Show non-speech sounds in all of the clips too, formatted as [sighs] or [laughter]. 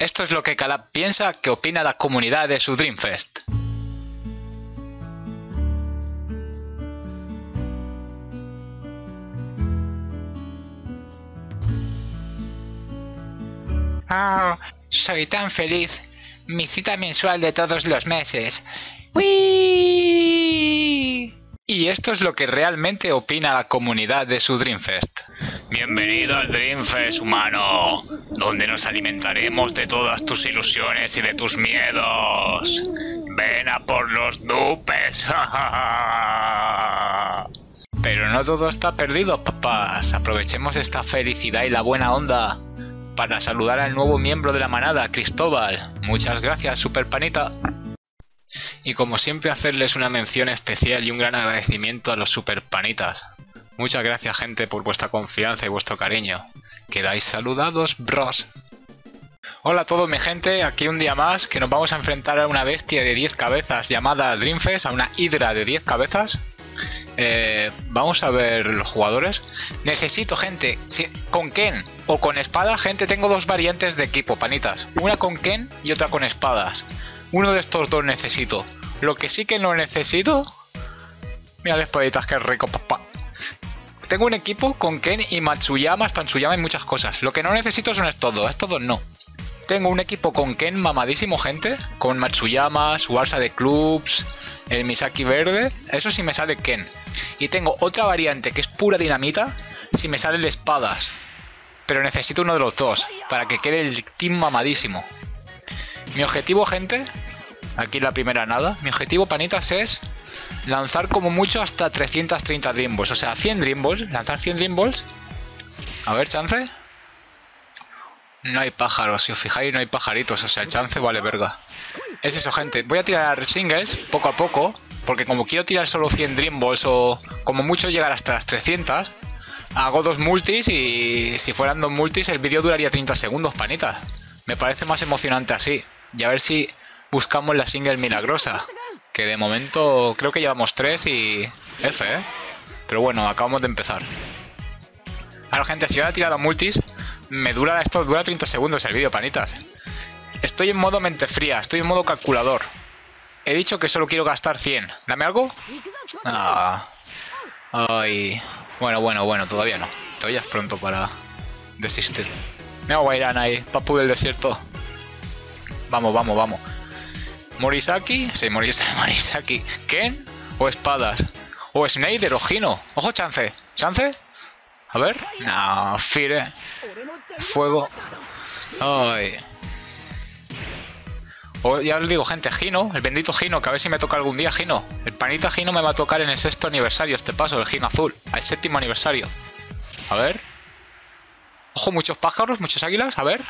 Esto es lo que cada piensa que opina la comunidad de su Dreamfest. Oh, soy tan feliz. Mi cita mensual de todos los meses. ¡Wii! Y esto es lo que realmente opina la comunidad de su Dreamfest. Bienvenido al Dreamfest, humano, donde nos alimentaremos de todas tus ilusiones y de tus miedos. Ven a por los dupes. [laughs] Pero no todo está perdido, papás. Aprovechemos esta felicidad y la buena onda para saludar al nuevo miembro de la manada, Cristóbal. Muchas gracias, Super Panita. Y como siempre hacerles una mención especial y un gran agradecimiento a los Super Panitas. Muchas gracias gente por vuestra confianza y vuestro cariño. Quedáis saludados, bros. Hola a todos mi gente, aquí un día más que nos vamos a enfrentar a una bestia de 10 cabezas llamada Dreamfest, a una hidra de 10 cabezas. Eh, vamos a ver los jugadores. Necesito gente con Ken o con espada. Gente, tengo dos variantes de equipo, panitas. Una con Ken y otra con espadas. Uno de estos dos necesito. Lo que sí que no necesito... Mira las espaditas, que rico, papá. Tengo un equipo con Ken y Matsuyama, Pansuyama y muchas cosas. Lo que no necesito son estos dos, estos dos no. Tengo un equipo con Ken mamadísimo, gente. Con Matsuyama, su balsa de clubs, el Misaki verde. Eso sí me sale Ken. Y tengo otra variante que es pura dinamita. Si me sale espadas. Pero necesito uno de los dos. Para que quede el team mamadísimo. Mi objetivo, gente. Aquí la primera nada. Mi objetivo, panitas, es lanzar como mucho hasta 330 Dream Balls. O sea, 100 Dream Balls. Lanzar 100 Dream Balls. A ver, chance. No hay pájaros. Si os fijáis, no hay pajaritos. O sea, chance vale verga. Es eso, gente. Voy a tirar singles poco a poco. Porque como quiero tirar solo 100 Dream Balls o como mucho llegar hasta las 300, hago dos multis y si fueran dos multis el vídeo duraría 30 segundos, panitas. Me parece más emocionante así. Y a ver si buscamos la single milagrosa. Que de momento creo que llevamos tres y F, ¿eh? Pero bueno, acabamos de empezar. Ahora, gente, si ahora tirado multis, me dura esto, dura 30 segundos el vídeo, panitas. Estoy en modo mente fría, estoy en modo calculador. He dicho que solo quiero gastar 100. ¿Dame algo? Ah. Ay. Bueno, bueno, bueno, todavía no. Todavía es pronto para desistir. Me hago Irán ahí, papu del desierto. Vamos, vamos, vamos. Morisaki, sí, [laughs] Morisaki. ¿Ken o espadas? O Snyder o Gino. Ojo, chance. ¿Chance? A ver. No, Fire. Fuego. Ay. O ya os digo, gente, Gino, el bendito Gino, que a ver si me toca algún día Gino. El panita Gino me va a tocar en el sexto aniversario, este paso, el Gino azul, al séptimo aniversario. A ver. Ojo, muchos pájaros, muchos águilas, a ver.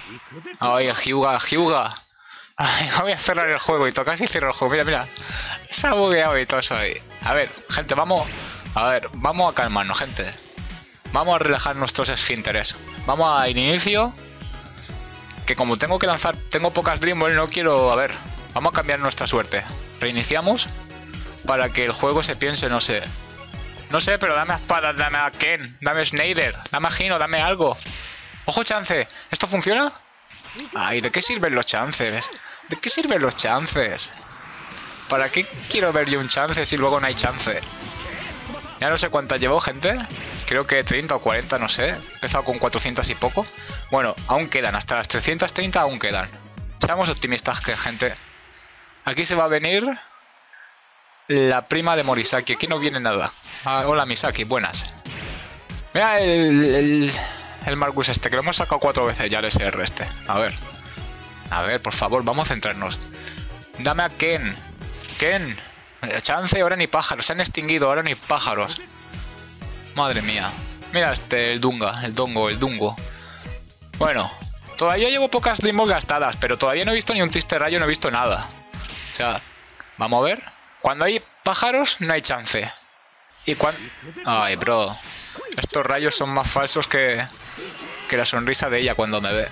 Ay, Hyuga, Hyuga. Voy a cerrar el juego y toca y cierro el juego. Mira, mira. Se ha bugueado y todo eso ahí. A ver, gente, vamos. A ver, vamos a calmarnos, gente. Vamos a relajar nuestros esfínteres. Vamos a inicio. Que como tengo que lanzar, tengo pocas Dreamballs, no quiero. A ver, vamos a cambiar nuestra suerte. Reiniciamos. Para que el juego se piense, no sé. No sé, pero dame a espadas, dame a Ken, dame a Snyder, dame a Gino, dame algo. Ojo, chance. ¿Esto funciona? Ay, ¿de qué sirven los chances? ¿De qué sirven los chances? ¿Para qué quiero ver yo un chance si luego no hay chance? Ya no sé cuántas llevo, gente. Creo que 30 o 40, no sé. He empezado con 400 y poco. Bueno, aún quedan. Hasta las 330 aún quedan. Seamos optimistas, que gente. Aquí se va a venir la prima de Morisaki. Aquí no viene nada. Ah, hola, Misaki. Buenas. Mira el, el, el Marcus este, que lo hemos sacado cuatro veces ya el SR este. A ver. A ver, por favor, vamos a centrarnos. Dame a Ken. Ken. Chance, ahora ni pájaros. Se han extinguido, ahora ni pájaros. Madre mía. Mira este, el Dunga, el Dongo, el Dungo. Bueno, todavía llevo pocas limos gastadas, pero todavía no he visto ni un triste rayo, no he visto nada. O sea, vamos a ver. Cuando hay pájaros, no hay chance. Y cuando... Ay, bro. Estos rayos son más falsos que, que la sonrisa de ella cuando me ve.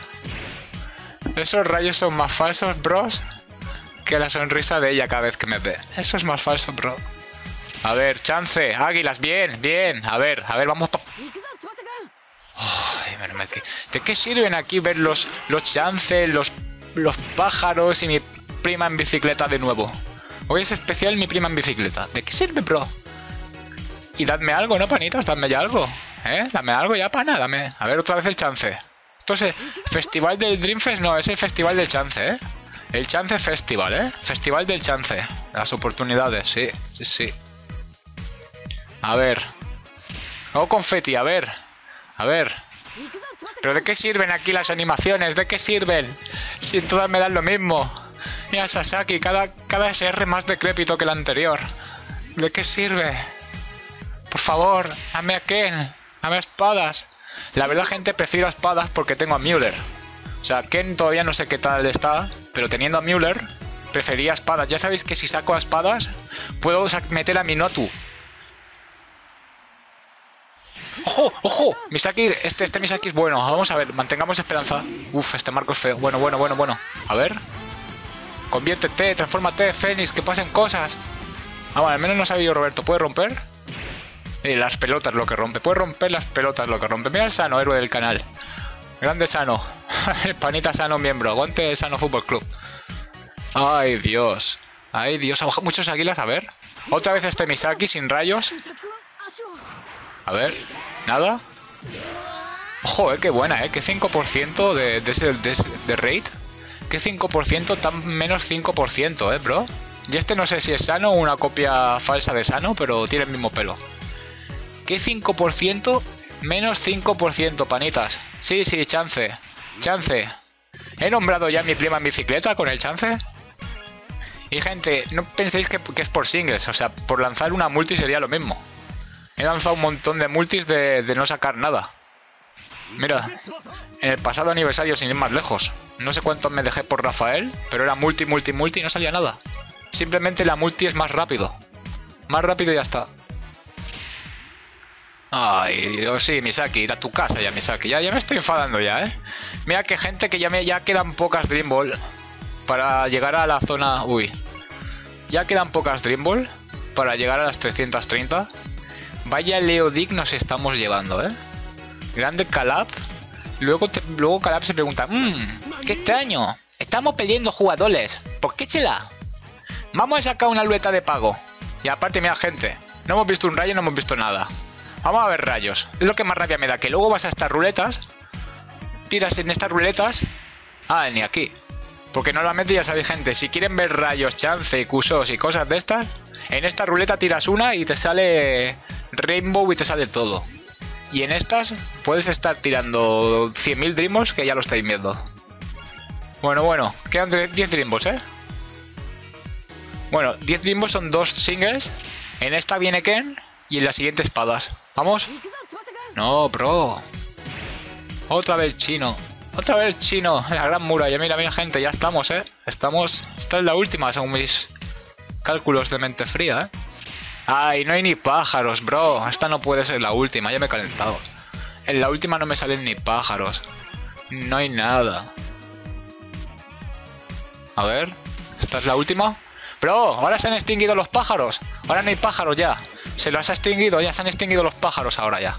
Esos rayos son más falsos, bros, que la sonrisa de ella cada vez que me ve. Eso es más falso, bro. A ver, chance, águilas, bien, bien. A ver, a ver, vamos pa... ¿De qué sirven aquí ver los, los chances, los, los pájaros y mi prima en bicicleta de nuevo. Hoy es especial mi prima en bicicleta. ¿De qué sirve, bro? Y dadme algo, ¿no, panitas? Dadme ya algo. ¿Eh? Dame algo ya, pana. Dame. A ver, otra vez el chance. Esto es Festival del Dreamfest. No, es el Festival del Chance, ¿eh? El Chance Festival, ¿eh? Festival del Chance. Las oportunidades, sí, sí, sí. A ver. Hago confeti, a ver. A ver. ¿Pero de qué sirven aquí las animaciones? ¿De qué sirven? Si todas me dan lo mismo. Mira, Sasaki, cada, cada SR más decrépito que el anterior. ¿De qué sirve? Por favor, dame a Ken. Dame espadas. La verdad, gente, prefiero espadas porque tengo a Müller. O sea, Ken todavía no sé qué tal está, pero teniendo a Müller, prefería espadas. Ya sabéis que si saco espadas, puedo meter a Minotu. ¡Ojo! ¡Ojo! Misaki, este, este Misaki es bueno. Vamos a ver, mantengamos esperanza. Uf, este marco es feo. Bueno, bueno, bueno, bueno. A ver. Conviértete, transfórmate, Fénix, que pasen cosas. Ah, bueno, al menos no sabía Roberto. ¿Puede romper? Eh, las pelotas lo que rompe. Puede romper las pelotas lo que rompe. Mira el Sano, héroe del canal. Grande Sano. [laughs] Panita Sano, miembro. Aguante Sano Fútbol Club. Ay, Dios. Ay, Dios. Muchos águilas. A ver. Otra vez este Misaki sin rayos. A ver. Nada. Ojo, eh, qué buena, eh. Que 5% de, de, ese, de, de rate. Que 5% tan menos 5%, eh, bro. Y este no sé si es sano o una copia falsa de sano, pero tiene el mismo pelo. ¿Qué 5%? Menos 5%, panitas. Sí, sí, chance. Chance. ¿He nombrado ya mi prima en bicicleta con el chance? Y gente, no penséis que, que, es por singles, o sea, por lanzar una multi sería lo mismo. He lanzado un montón de multis de, de no sacar nada. Mira, en el pasado aniversario, sin ir más lejos, no sé cuántos me dejé por Rafael, pero era multi, multi, multi y no salía nada. Simplemente la multi es más rápido. Más rápido y ya está. Ay, Dios, sí, Misaki, ir a tu casa ya, Misaki. Ya, ya me estoy enfadando ya, ¿eh? Mira que gente que ya me ya quedan pocas Dream Ball para llegar a la zona... Uy. Ya quedan pocas Dream Ball para llegar a las 330. Vaya Leo Dick nos estamos llevando, ¿eh? Grande Calab. Luego, luego Calab se pregunta, mmm, qué extraño. Estamos perdiendo jugadores. ¿Por qué chela? Vamos a sacar una ruleta de pago. Y aparte, mira, gente. No hemos visto un rayo, no hemos visto nada. Vamos a ver rayos. Es lo que más rabia me da. Que luego vas a estas ruletas. Tiras en estas ruletas. Ah, ni aquí. Porque normalmente ya sabéis, gente. Si quieren ver rayos, chance, cusos y cosas de estas. En esta ruleta tiras una y te sale Rainbow y te sale todo. Y en estas puedes estar tirando 100.000 Dreamballs que ya lo estáis viendo. Bueno, bueno. Quedan 10 Dreamballs, ¿eh? Bueno, 10 Dreamballs son dos singles. En esta viene Ken y en la siguiente espadas. ¿Vamos? No, bro. Otra vez chino. Otra vez chino. [laughs] La gran muralla. Mira, mira, gente. Ya estamos, ¿eh? Estamos... Esta es la última, según mis cálculos de mente fría, ¿eh? Ay, no hay ni pájaros, bro. Esta no puede ser la última. Ya me he calentado. En la última no me salen ni pájaros. No hay nada. A ver. ¿Esta es la última? Bro, ahora se han extinguido los pájaros. Ahora no hay pájaros ya. Se los ha extinguido, ya se han extinguido los pájaros ahora ya.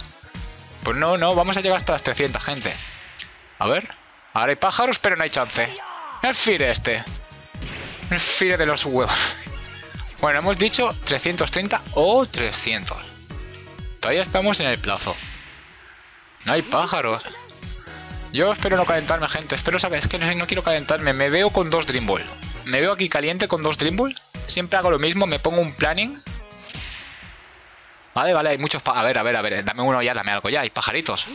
Pues no, no, vamos a llegar hasta las 300, gente. A ver. Ahora hay pájaros, pero no hay chance. El fire este. El fire de los huevos. [laughs] Bueno, hemos dicho 330 o 300. Todavía estamos en el plazo. No hay pájaros. Yo espero no calentarme, gente. Espero, ¿sabes? Es que no, no quiero calentarme. Me veo con dos Dream Ball. Me veo aquí caliente con dos Dream Ball. Siempre hago lo mismo. Me pongo un planning. Vale, vale, hay muchos... A ver, a ver, a ver. Dame uno ya, dame algo ya. Hay pajaritos.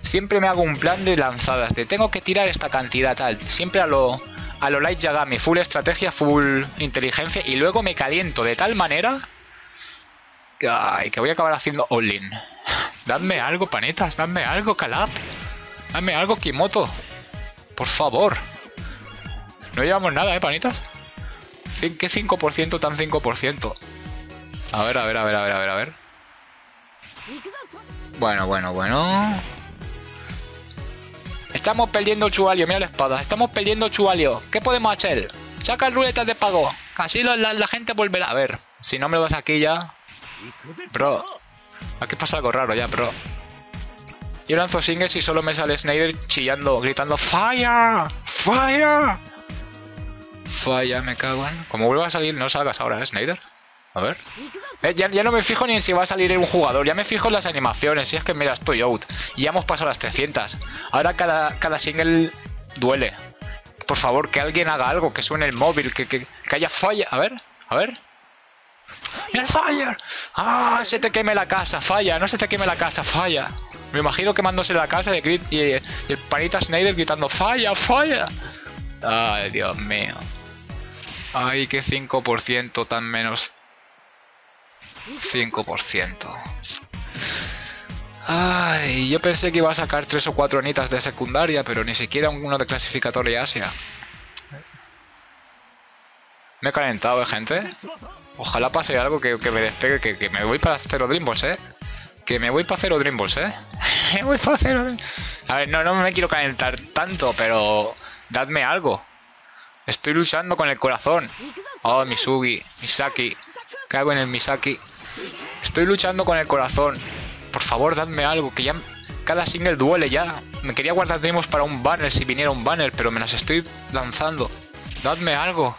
Siempre me hago un plan de lanzadas. De tengo que tirar esta cantidad tal. Siempre a lo... A lo Light Yagami. Full estrategia, full inteligencia. Y luego me caliento de tal manera... Ay, que voy a acabar haciendo all-in. [sighs] Dadme algo, panetas. Dadme algo, Calab. Dame algo, Kimoto. Por favor. No llevamos nada, ¿eh, panitas? ¿Qué 5% tan 5%? A ver, a ver, a ver, a ver, a ver, a ver. Bueno, bueno, bueno. Estamos perdiendo Chuvalio, mira la espada. Estamos perdiendo Chuvalio. ¿Qué podemos hacer? Saca ruletas de pago. Así la, la, la, gente volverá. A ver, si no me lo vas aquí ya. Bro. Aquí pasa algo raro ya, bro. Yo lanzo singles y solo me sale Snyder chillando, gritando ¡Fire! ¡Fire! Falla, me cago en... Como vuelva a salir, no salgas ahora, ¿eh, Snyder? A ver. Eh, ya, no me fijo ni en si va a salir un jugador, ya me fijo en las animaciones. Y es que mira, estoy out. Y ya hemos pasado las 300. Ahora cada, cada single duele. Por favor, que alguien haga algo, que suene el móvil, que, que, haya falla. A ver, a ver. ¡El fire! ¡Ah! Se te queme la casa, falla, no se te queme la casa, falla. Me imagino quemándose la casa y, y, y el panita Snyder gritando ¡Falla, falla! Ay, Dios mío. Ay, qué 5% tan menos 5%. Ay, yo pensé que iba a sacar 3 o 4 anitas de secundaria, pero ni siquiera uno de clasificatoria Asia. Me he calentado, ¿eh, gente? Ojalá pase algo que, me despegue, que, me voy para cero Dreamballs, ¿eh? Que me voy para cero Dreamballs, ¿eh? [laughs] me voy para cero A ver, no, no me quiero calentar tanto, pero... Dadme algo. Estoy luchando con el corazón. Oh, Misugi, Misaki. Cago en el Misaki. Estoy luchando con el corazón. Por favor, dadme algo, que ya cada single duele ya. Me quería guardar Dreamos para un banner si viniera un banner, pero me las estoy lanzando. Dadme algo.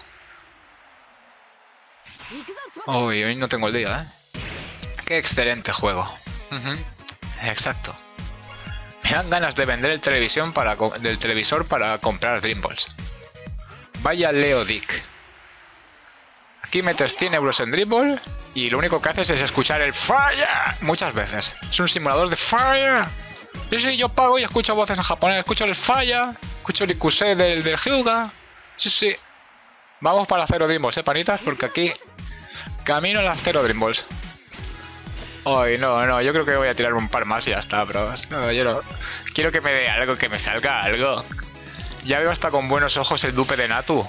Uy, hoy no tengo el día, ¿eh? Qué excelente juego. Exacto. Me dan ganas de vender el televisión para, del televisor para comprar Dreamballs. Vaya Leo Dick. Aquí metes 100 euros en Dribble y lo único que haces es escuchar el FIRE muchas veces. Es un simulador de FIRE. Sí, sí, yo pago y escucho voces en japonés. Escucho el FIRE, escucho el IQC del, del Hyuga. Sí, sí. Vamos para cero Dreamballs, eh, panitas, porque aquí camino a las cero Dreamballs. Ay, no, no, yo creo que voy a tirar un par más y ya está, bros. No, yo no. Quiero que me dé algo, que me salga algo. Ya veo hasta con buenos ojos el dupe de Natu.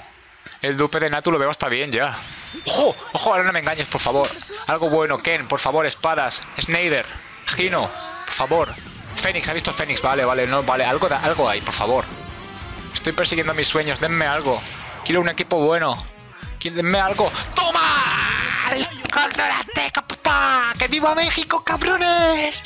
El dupe de Natu lo veo hasta bien ya. ¡Ojo! ¡Ojo! Ahora no me engañes, por favor. Algo bueno. Ken, por favor, espadas. Snyder. Gino, por favor. Fénix, ¿ha visto Fénix? Vale, vale, no, vale. Algo, algo hay, por favor. Estoy persiguiendo mis sueños. Denme algo. Quiero un equipo bueno. Denme algo. ¡Toma! ¡Control papá! ¡Que viva México, cabrones!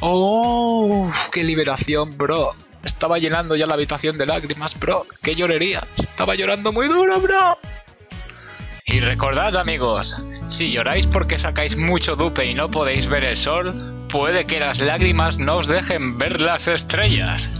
¡Oh! ¡Qué liberación, bro! Estaba llenando ya la habitación de lágrimas, bro. ¡Qué llorería! Estaba llorando muy duro, bro. Y recordad amigos, si lloráis porque sacáis mucho dupe y no podéis ver el sol, puede que las lágrimas no os dejen ver las estrellas.